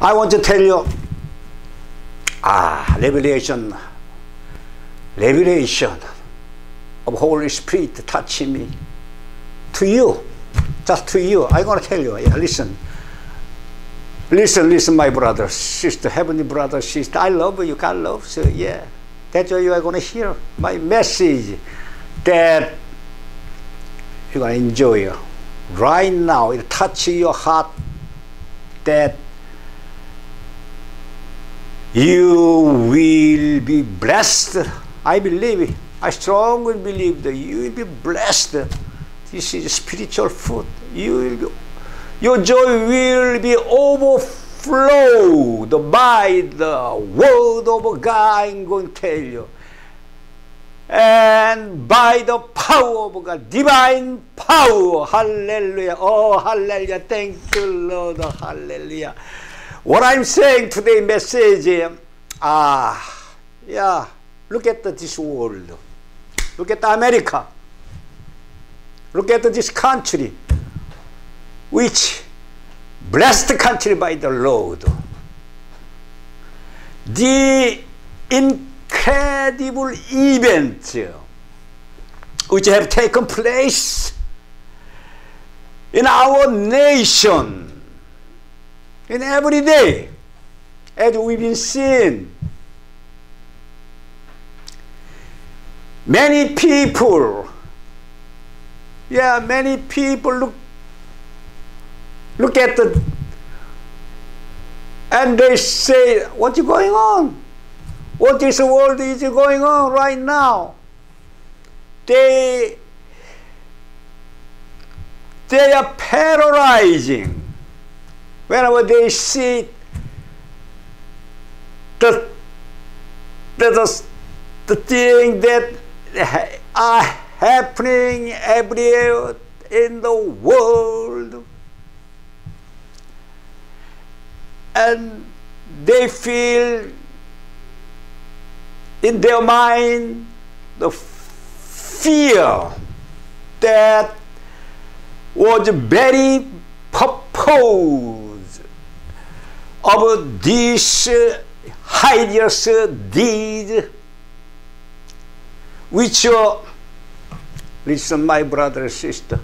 I want to tell you, ah, revelation, revelation of Holy Spirit touching me. To you, just to you. I'm to tell you, yeah, listen. Listen, listen, my brother, sister, heavenly brother, sister. I love you. God loves you. Yeah. That's why you are going to hear my message that you're going to enjoy right now. It touches your heart that you will be blessed. I believe. I strongly believe that you will be blessed. This is spiritual food. You will be, your joy will be overflowed by the word of God. I'm going to tell you. And by the power of God, divine power. Hallelujah. Oh, hallelujah. Thank you, Lord. Hallelujah. What I'm saying today message, ah, yeah, look at this world. Look at America. Look at this country, which blessed country by the Lord. The incredible events which have taken place in our nation in every day as we've been seeing many people. Yeah many people look look at the and they say what's going on? What is the world is going on right now? They they are paralyzing whenever they see the the, the, thing that are happening everywhere in the world. And they feel in their mind the fear that was very purpose of this hideous deed which listen my brother and sister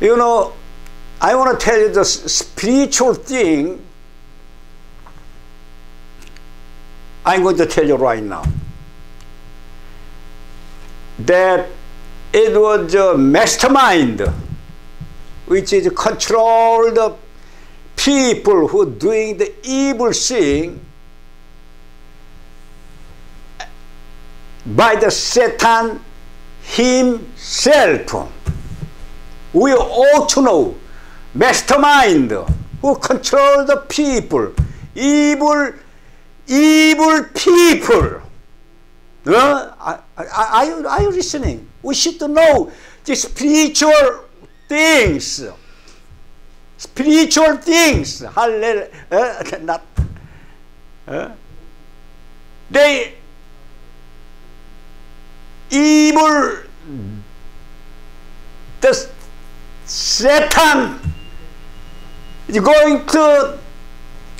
you know i want to tell you the spiritual thing i'm going to tell you right now. That it was a mastermind which is control the people who doing the evil thing by the Satan himself. We ought to know mastermind who control the people, evil, evil people. Uh, are, are, you, are you listening? We should know the spiritual things. Spiritual things. Hallelujah. Uh, not, uh, they evil the Satan is going to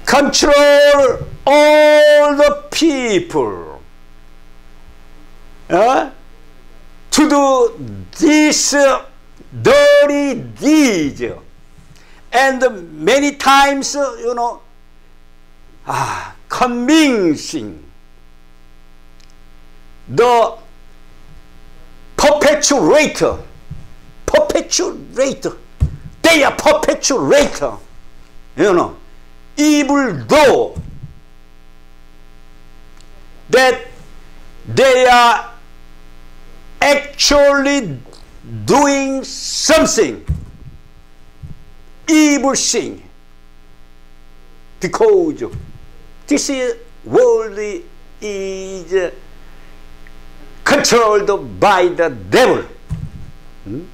control all the people uh, to do this uh, dirty deed. And many times, uh, you know, ah, convincing. The perpetuator, perpetuator, they are perpetuator, you know, evil though that they are actually doing something evil thing because this world is controlled by the devil. Hmm?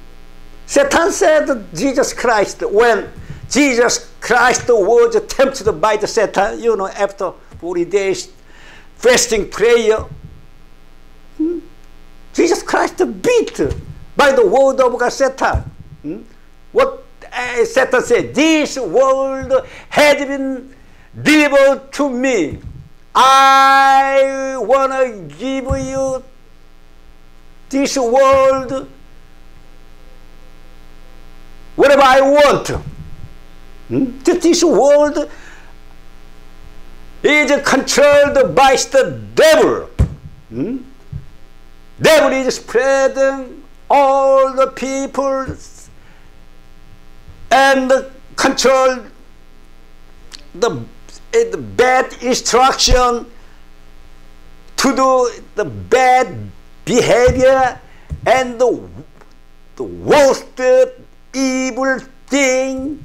Satan said Jesus Christ, when Jesus Christ was tempted by the Satan, you know, after 40 days fasting prayer, hmm? Jesus Christ beat by the word of God Satan. Hmm? What uh, Satan said, this world has been delivered to me. I want to give you this world whatever I want. Hmm? This world is controlled by the devil. Hmm? Devil is spreading all the people and control the, the bad instruction to do the bad behavior and the, the worst evil thing.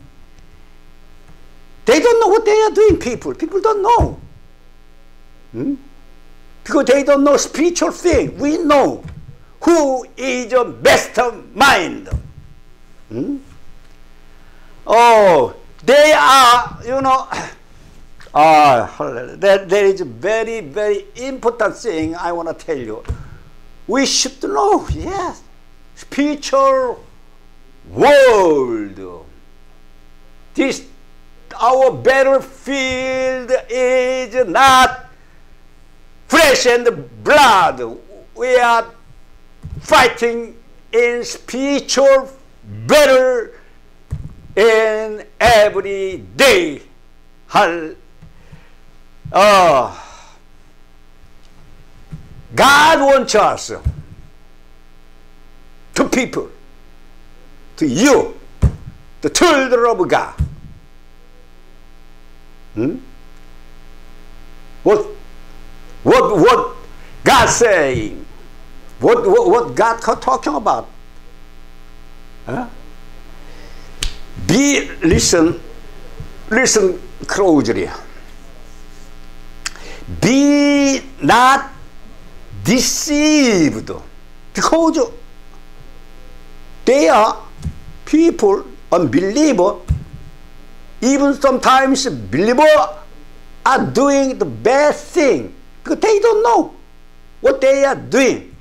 They don't know what they are doing, people. People don't know. Hmm? Because they don't know spiritual thing. We know who is your mastermind. Hmm? Oh, they are, you know, ah, there, there is a very, very important thing I want to tell you. We should know, yes, spiritual world. This, our battlefield is not flesh and blood. We are fighting in spiritual battle in every day. Hal, oh, God wants us to people, to you, the children of God. Hmm? What, what, what God saying? What, what, what God talking about? Huh? Be listen, listen closely. Be not deceived because they are people, unbeliever, even sometimes believer are doing the bad thing because they don't know what they are doing.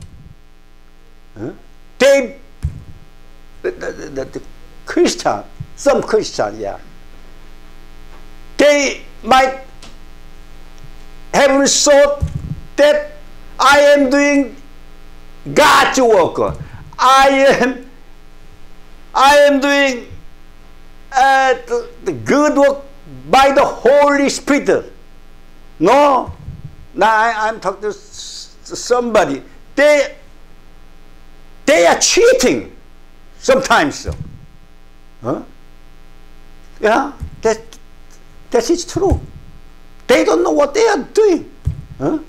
Huh? They, the, the, the, the Christian, some Christian, yeah, they might have thought that I am doing God's work. I am, I am doing uh, the, good work by the Holy Spirit. No, now I, am talking to somebody. They, they are cheating sometimes. Huh? Yeah, that, that is true. They don't know what they are doing. Huh?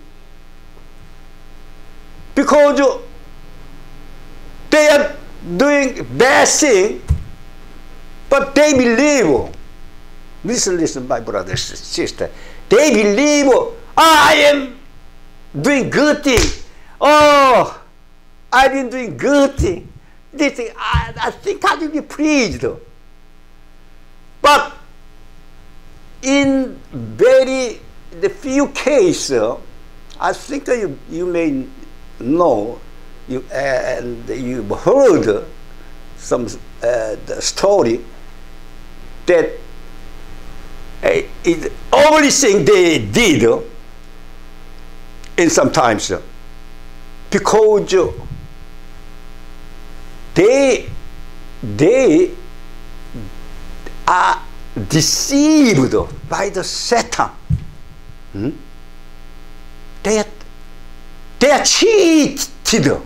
Because they are doing bad thing, but they believe. Listen, listen, my brothers sister. They believe I am doing good thing. Oh, I've been doing good thing. This think, I, I think I will be pleased. But in very the few cases, I think you, you may know, you, and you've heard some uh, story that uh, it, only thing they did in sometimes because they they are deceived by the Satan. Hmm? They, are, they are cheated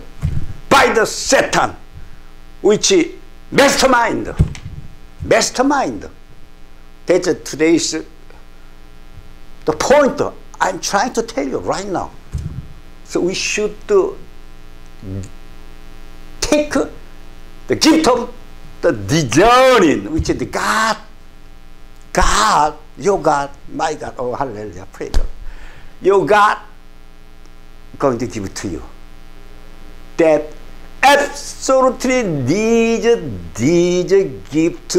by the Satan, which is mastermind. Mastermind. That's today's the point I'm trying to tell you right now. So we should uh, take the gift of the discerning, which is the God, God, your God, my God, oh hallelujah, praise God. Your God going to give it to you. That absolutely needs this gift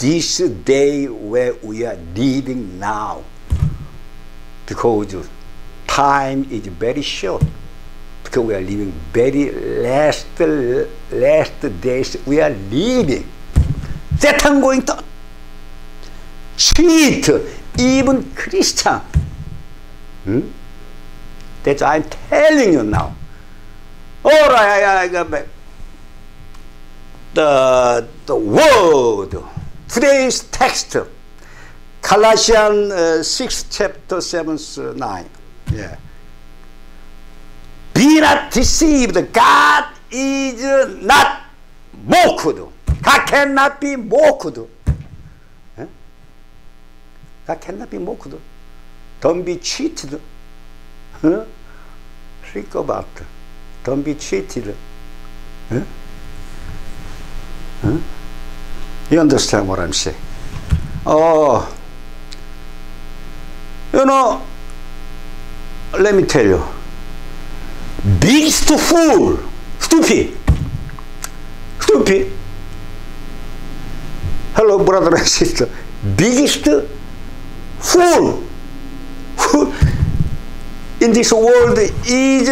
this day where we are living now. Because time is very short because we are living very last last days we are living Satan going to cheat even Christian. Hmm? That's I'm telling you now. All right, I, I got back. The, the word, today's text, Colossians uh, 6, chapter 7, 9. Yeah. Be not deceived. God is not mocked. God cannot be mocked. God cannot be mocked. Don't be cheated. Huh? Think about it. Don't be cheated. Huh? Huh? You understand what I'm saying? Oh, you know, let me tell you, biggest fool, stupid, stupid. Hello, brother and sister. Biggest fool in this world is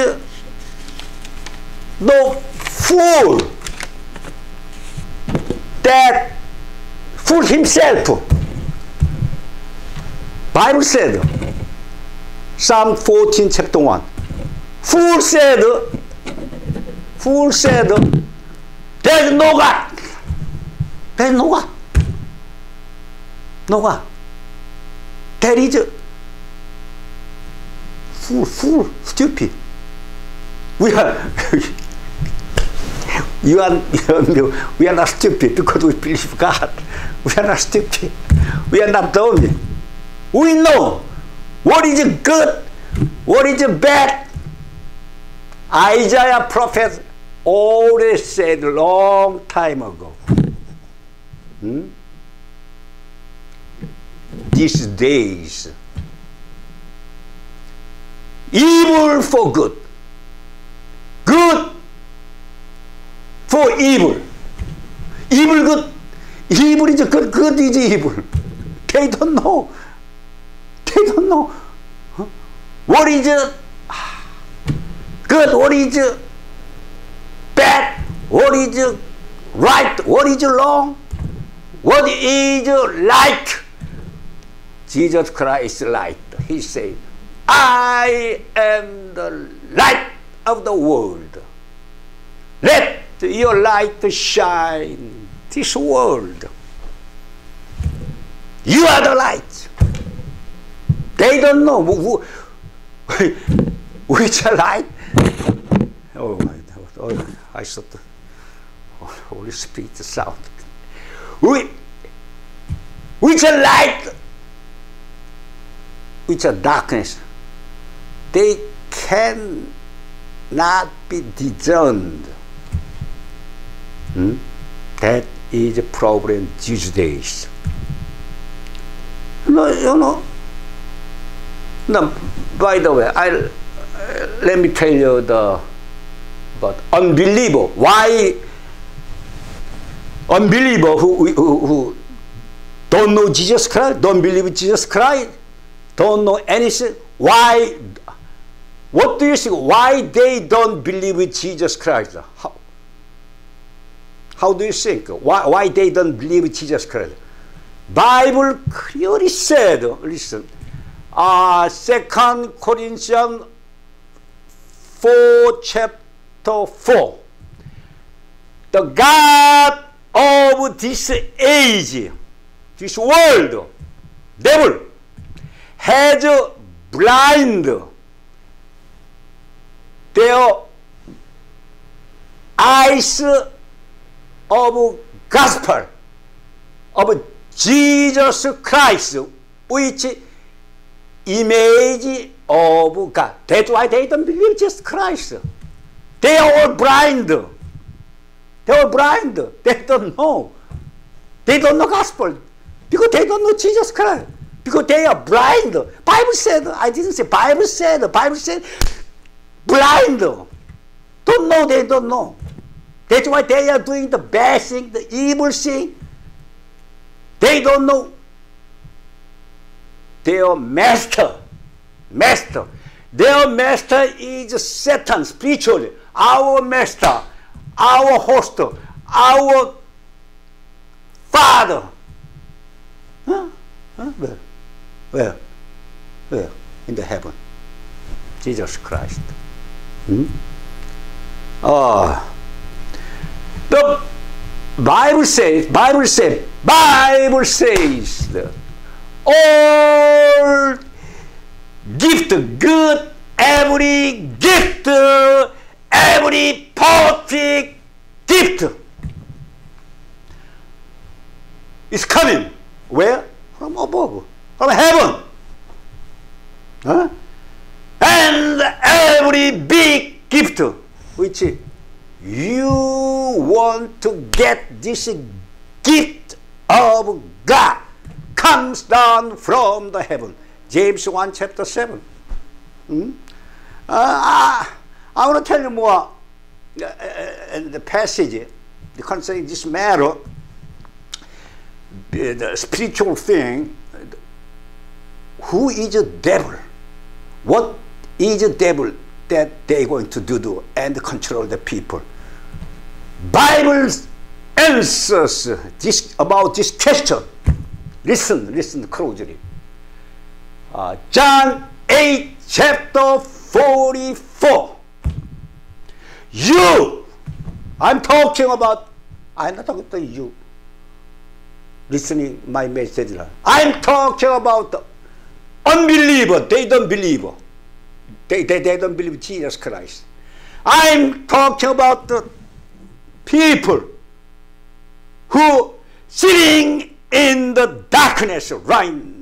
the fool that fool himself. Bible said, Psalm 14, chapter 1. Fool said, fool said, there's no God. There's no God. No God. There is a fool, fool, stupid. We are, you are, you are, we are not stupid because we believe God. We are not stupid. We are not dumb. We know what is good, what is bad. Isaiah prophet already said long time ago. Hmm? These days, evil for good, good for evil, evil good, evil is good, good is evil. They don't know. They don't know what is good, what is bad, what is right, what is wrong, what is light. Jesus Christ is light. He said, I am the light of the world. Let your light shine this world. You are the light. They don't know who, which light. Oh! Oh, I the Holy Spirit the sound. Which are light? Which are darkness? They cannot be discerned. Hmm? That is a problem these days. No, you know. No, by the way, I let me tell you the but unbeliever. Why unbeliever who, who, who don't know Jesus Christ, don't believe Jesus Christ, don't know anything. Why? What do you think? Why they don't believe in Jesus Christ? How, how do you think? Why, why they don't believe in Jesus Christ? Bible clearly said, listen, uh, 2 Corinthians 4 chapter 4. The God of this age, this world, devil, has blind their eyes of gospel of Jesus Christ, which image of God. That's why they don't believe Jesus Christ. They are all blind. They are blind. They don't know. They don't know gospel because they don't know Jesus Christ. Because they are blind. Bible said, I didn't say, Bible said, Bible said, blind. Don't know, they don't know. That's why they are doing the bad thing, the evil thing. They don't know their master. Master. Their master is Satan spiritually. Our master, our host, our Father. Huh? Huh? Where? Where? Where? In the heaven. Jesus Christ. Hmm? Oh. The Bible says, Bible says, Bible says that gift good, every gift, every perfect gift is coming. Where? From above, from heaven. Huh? And every big gift which you want to get this gift of God comes down from the heaven. James 1 chapter 7. Hmm? Uh, I, I want to tell you more uh, uh, in the passage concerning this matter, the, spiritual thing. Who is the devil? What is the devil that they're going to do do and control the people? Bible answers this, about this question. Listen, listen closely. Uh, John 8, chapter 44. You, I'm talking about, I'm not talking to you, listening my message. I'm talking about the unbeliever. They don't believe. They, they, they don't believe Jesus Christ. I'm talking about the people who sitting in the darkness right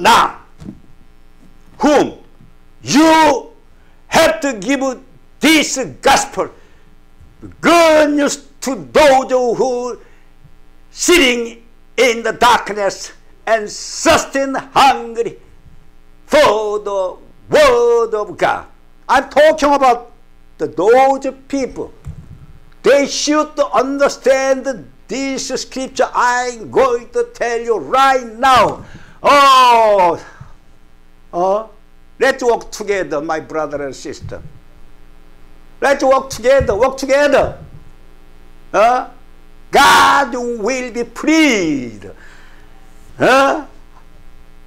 now, whom you have to give this gospel, good news to those who sitting in the darkness and sustain hungry for the word of God. I'm talking about the, those people they should understand this scripture I'm going to tell you right now. Oh, oh, let's work together, my brother and sister. Let's work together, work together. Uh, God will be pleased. Huh?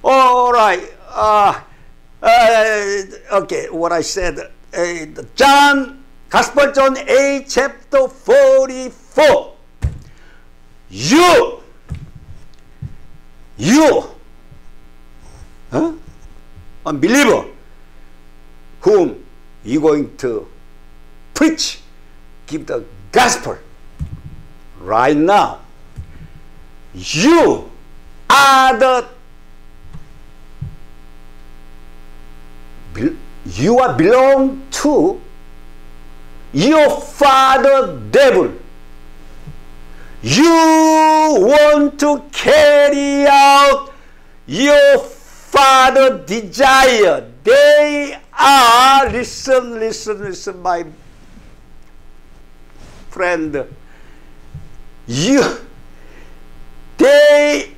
All right. Uh, uh, okay, what I said. Uh, John Gospel John 8 chapter 44. You, you, huh? unbeliever, whom you going to preach, give the gospel right now. You are the you are belong to your father devil. You want to carry out your father desire. They are, listen, listen, listen, my friend. You, they,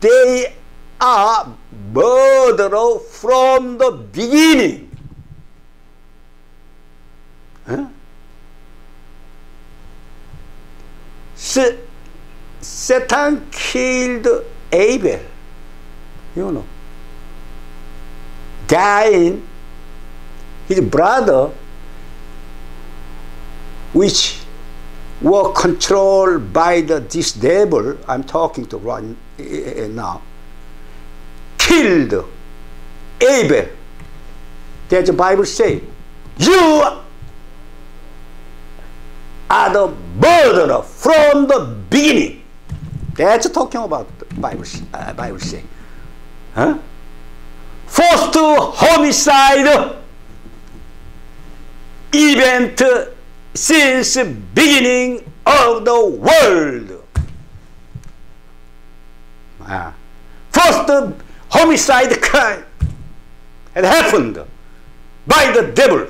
they are murderer from the beginning. Huh? Satan killed Abel. You know. Cain, his brother, which were controlled by the, this devil I'm talking to right now, killed Abel. That the Bible say, you are the murderer from the beginning. That's talking about the Bible, uh, Bible saying. Huh? First homicide event since beginning of the world. Uh, first homicide crime had happened by the devil.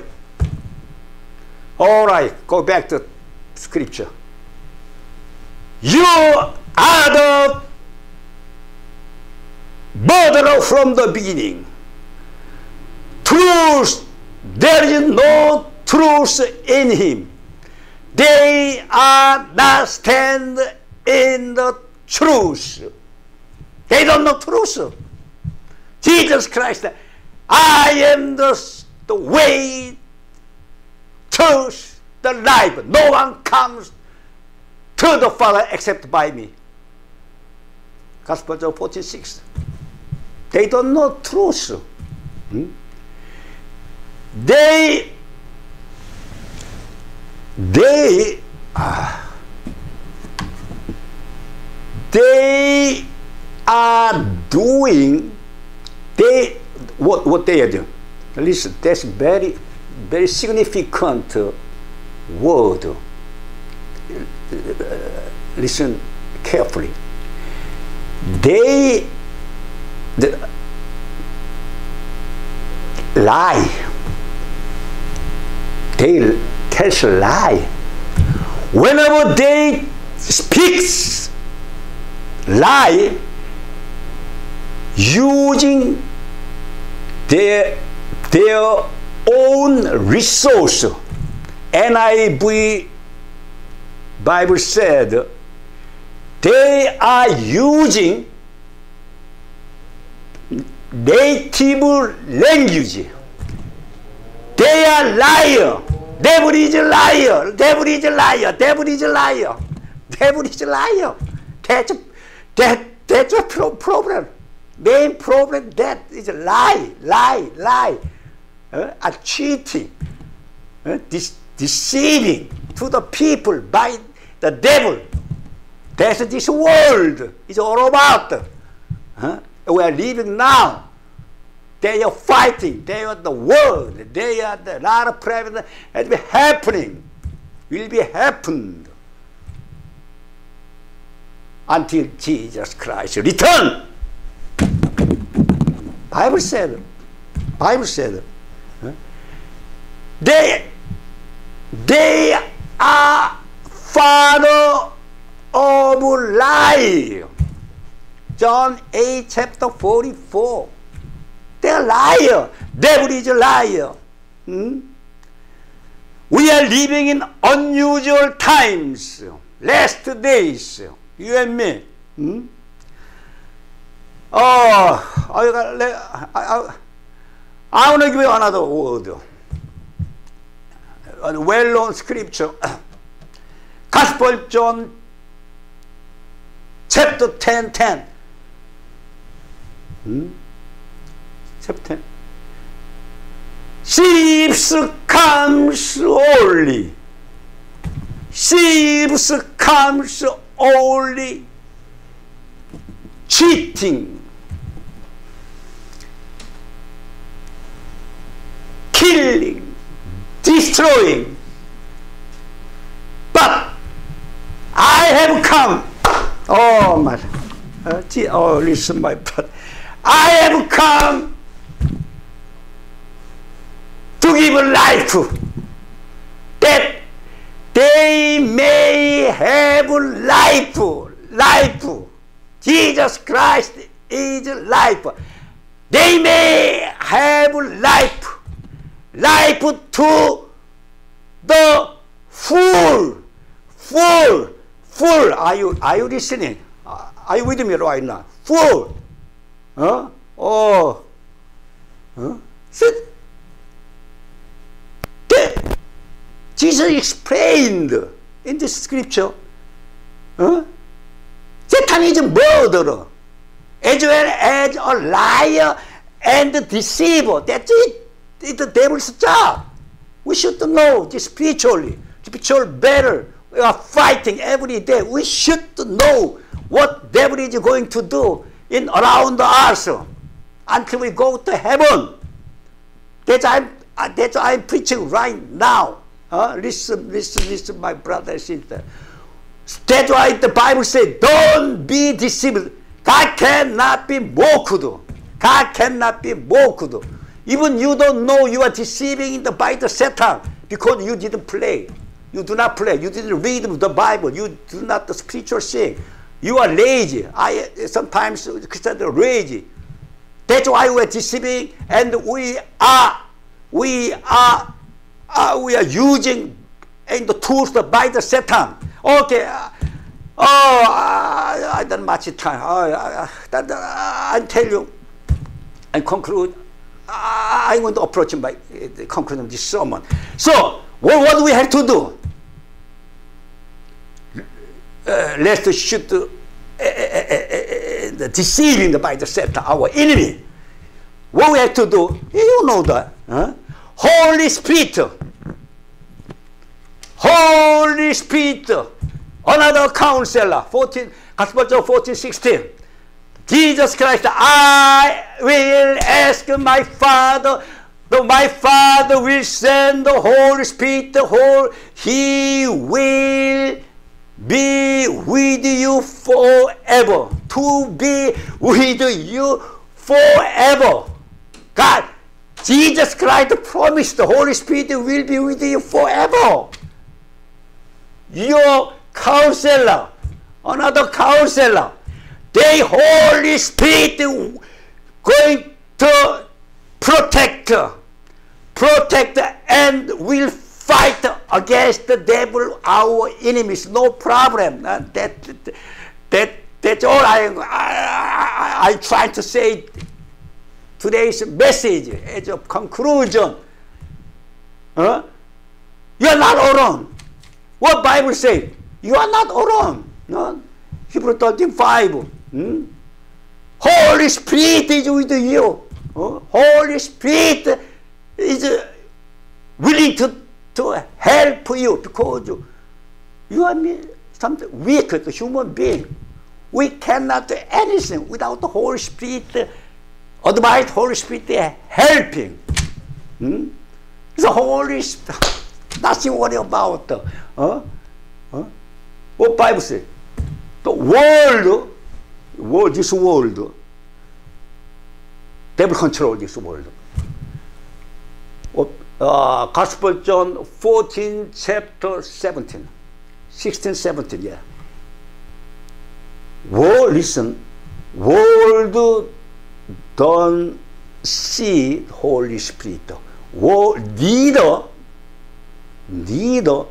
All right, go back to scripture. You are the murderer from the beginning. Truth, there is no truth in him. they are not stand in the truth. They don't know truth. Jesus Christ, I am the, the way, truth, the life. No one comes to the Father except by me. Gospel of 46. They don't know truth. Hmm? They they uh, they are doing they what what they are doing listen that's very very significant word listen carefully they the, lie they tells lie. Whenever they speaks lie, using their, their own resource, NIV Bible said, they are using native language. They are liar. Devil is liar. Devil is liar. Devil is liar. Devil is liar. That's that, that's a pro problem. Main problem that is lie, lie, lie. Uh, a cheating, uh, deceiving to the people by the devil. That's this world is all about. Uh, we are living now. They are fighting. They are the world. They are the lot of problems that will be happening. Will be happened until Jesus Christ return. Bible said. Bible said. They they are father of lie. John 8 chapter 44. They're liar. Devil is a liar. Hmm? We are living in unusual times, last days, you and me. Hmm? Oh, I, I, I want to give you another word. A well-known scripture. Gospel John chapter 10, 10. Chapter. Sheeps comes only. Sheeps comes only cheating, killing, destroying. But I have come. Oh my, uh, oh listen, my brother. I have come to give life that they may have life life. Jesus christ is life. They may have life life to the full full full. Are you are you listening? Are you with me right now? Full huh oh huh? Sit. Jesus explained in the scripture, uh, Satan is a murderer, as well as a liar and a deceiver. That's it. It's the devil's job. We should know this spiritually, spiritual battle. We are fighting every day. We should know what devil is going to do in around the us until we go to heaven. That's I'm, that's I'm preaching right now. Uh, listen, listen, listen, my brother and sister. That's why the Bible says, don't be deceived. God cannot be mocked. God cannot be mocked. Even you don't know you are deceiving the by the Satan because you didn't play. You do not play. You didn't read the Bible. You do not the spiritual thing. You are lazy. I sometimes are lazy. That's why we are deceiving and we are we are uh, we are using in the tools by the Satan. Okay. Uh, oh, I, I don't much time. Oh, I, I, I tell you and conclude. I'm going to approach by the conclusion of this sermon. So, what, what do we have to do? Uh, let's shoot uh, uh, the deceiving by the Satan, our enemy. What we have to do, you know that. Huh? Holy Spirit. Holy Spirit. Another counselor. 14, Gospel of 14, 16. Jesus Christ, I will ask my Father, my Father will send the Holy Spirit, the whole, He will be with you forever. To be with you forever. God, Jesus Christ promised the Holy Spirit will be with you forever. Your counselor, another counselor, the Holy Spirit going to protect, protect and will fight against the devil, our enemies. No problem. Uh, that, that, that's all I, I, I, I try to say today's message as a conclusion. Uh, you're not alone. What Bible say? You are not alone. No? Hebrew 13, 5. Hmm? Holy Spirit is with you. Uh, Holy Spirit is uh, willing to, to help you because you, are me, something weak, the human being. We cannot do anything without the Holy Spirit advise Holy Spirit helping. Hmm? The Holy Spirit, nothing worry about. Uh, uh, what Bible say? The world, world, this world, devil control this world. Uh, Gospel John 14, chapter 17, 16, 17, yeah. World, listen, world don't see Holy Spirit. Neither, neither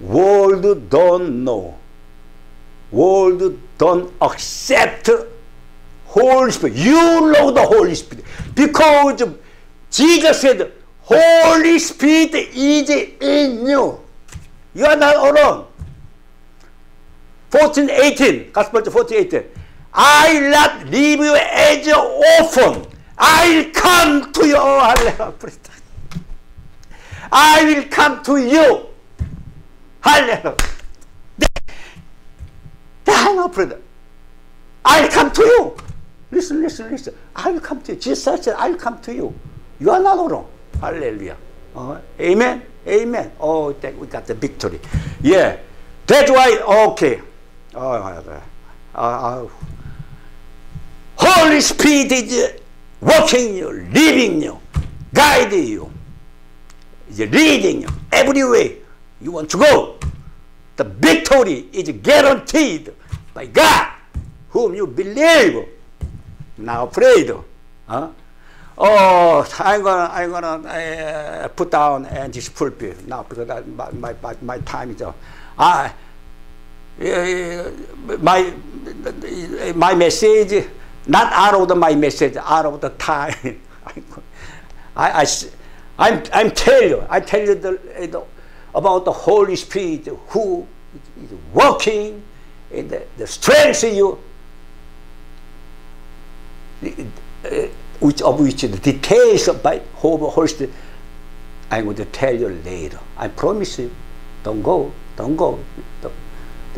world don't know. World don't accept Holy Spirit. You know the Holy Spirit. Because Jesus said, Holy Spirit is in you. You are not alone. 14, 18, Gospel 14, 18. I'll not leave you as an orphan. I'll come to you. Oh, I will come to you. Hallelujah. I'm afraid. I'll come to you. Listen, listen, listen. I will come to you. Jesus said, I'll come to you. You are not alone. Hallelujah. Uh, amen. Amen. Oh, we got the victory. Yeah. That's why, okay. Oh, uh, uh, Holy Spirit is working you, leading you, guiding you, is leading you every way you want to go. The victory is guaranteed by God, whom you believe. Now afraid. Huh? Oh, I'm gonna, I'm gonna uh, put down uh, this pulpit now because I, my, my, my time is up. I, uh, my, my message not out of the, my message, out of the time. I, I, I'm, I'm telling you, I tell you the, the, about the Holy Spirit who is working in the, the strength in you, uh, which of which the details by Holy Spirit, I'm going to tell you later. I promise you, don't go, don't go. Don't,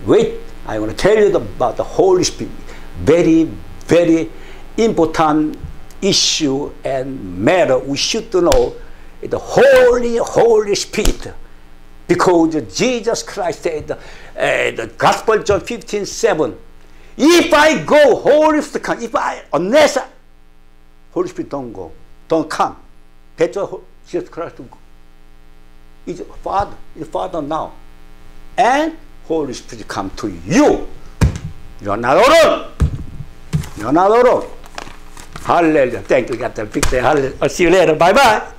wait, I'm going to tell you about the Holy Spirit. Very, very important issue and matter we should know the Holy, Holy Spirit. Because Jesus Christ said, uh, the Gospel John 15, 7, if I go, Holy Spirit. If I, unless I, Holy Spirit don't go, don't come. That's why Jesus Christ is Father, is Father now. And Holy Spirit come to you. You are not alone. You're not alone. Hallelujah. Thank you, Captain Victor. Hallelujah. I'll see you later. Bye bye.